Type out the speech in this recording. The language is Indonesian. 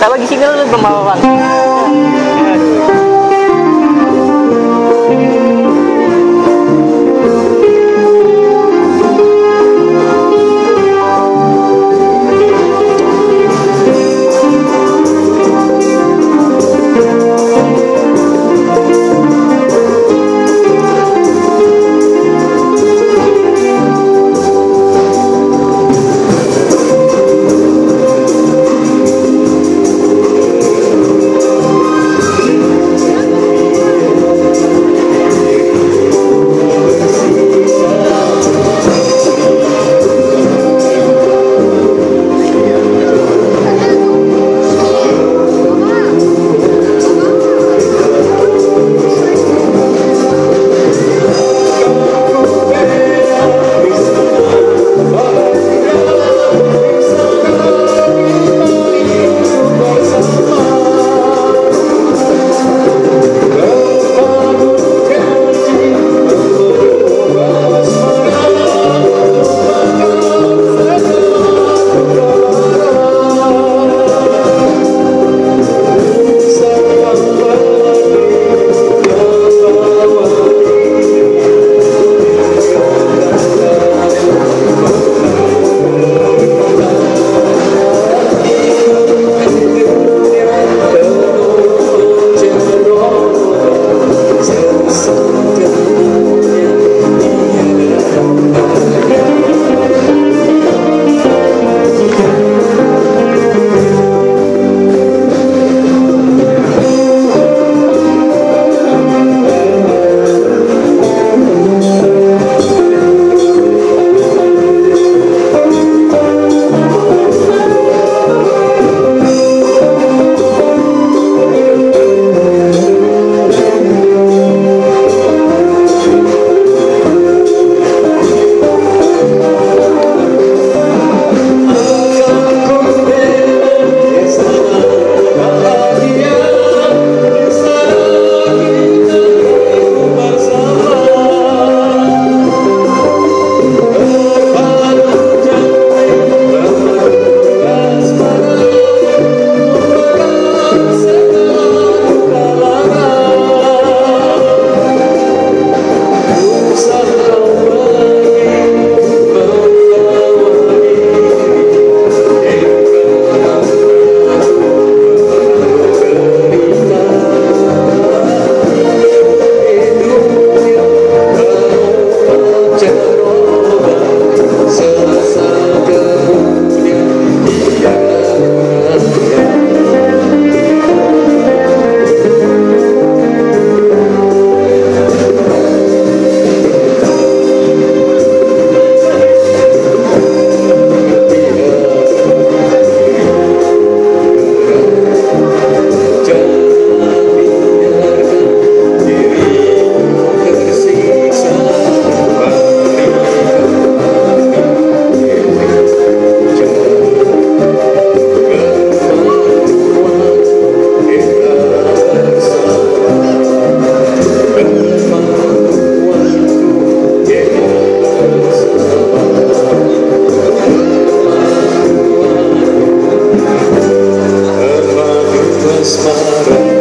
Kalau lagi single lu apa bang? nuestro